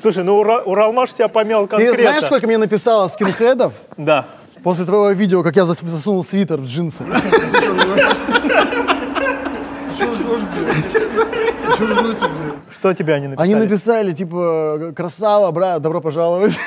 Слушай, ну Ура- Уралмаш тебя помял конкретно. Ты знаешь, сколько мне написало скинхедов Да. после твоего видео, как я зас- засунул свитер в джинсы? Что тебе они написали? Они написали, типа, красава, брат, добро пожаловать.